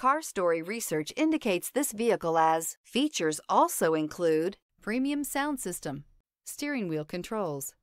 Car Story research indicates this vehicle as features also include premium sound system, steering wheel controls,